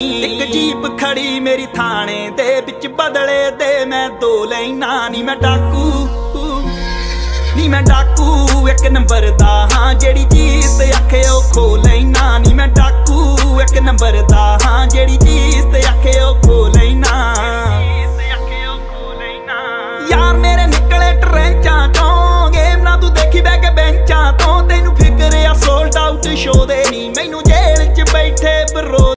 ਇੱਕ ਜੀਪ ਖੜੀ ਮੇਰੀ ਥਾਣੇ ਦੇ ਵਿੱਚ ਬਦਲੇ ਦੇ ਮੈਂ ਦੋ ਲੈਣਾ ਨਹੀਂ ਮੈਂ ਡਾਕੂ ਨਹੀਂ ਮੈਂ ਡਾਕੂ। ਇੱਕ ਨੰਬਰ ਦਾ ਹਾਂ ਜਿਹੜੀ ਚੀਜ਼ ਤੇ ਆਖੇ ਉਹ ਖੋ ਲੈਣਾ ਨਹੀਂ ਮੈਂ ਡਾਕੂ। ਇੱਕ ਨੰਬਰ ਦਾ ਹਾਂ ਜਿਹੜੀ ਚੀਜ਼ ਤੇ ਆਖੇ ਉਹ ਖੋ ਲੈਣਾ ਯਾਰ ਮੇਰੇ ਨਿਕਲੇ ਟਰੈਂਚਾਂ ਤੋਂ, ਗੇਮ ਤੂੰ ਦੇਖੀ ਬੈ ਕੇ ਬੈਂਚਾਂ ਤੋਂ। ਤੈਨੂੰ ਫਿਕਰ ਆ ਸੋਲਡ ਆਊਟ ਸ਼ੋ ਦੇ ਨਹੀਂ ਮੈਨੂੰ ਜੇਲ੍ਹ 'ਚ ਬੈਠੇ ਬਰੋ